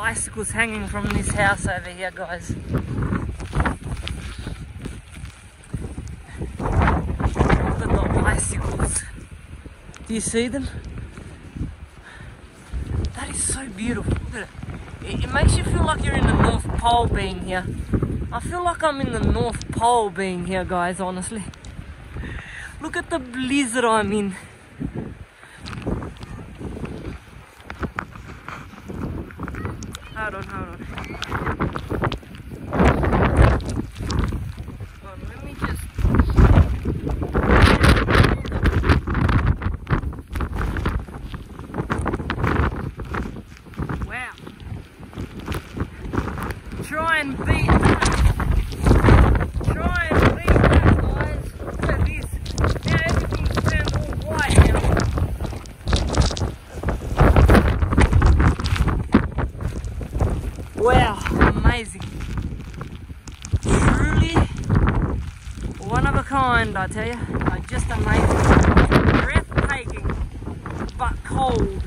bicycles hanging from this house over here, guys. Look at the bicycles. Do you see them? That is so beautiful. It. It, it makes you feel like you're in the North Pole being here. I feel like I'm in the North Pole being here, guys, honestly. Look at the blizzard I'm in. Hold on, hold on. Try and beat that. Well, amazing. Truly one of a kind, I tell you. Like, just amazing. Breathtaking, but cold.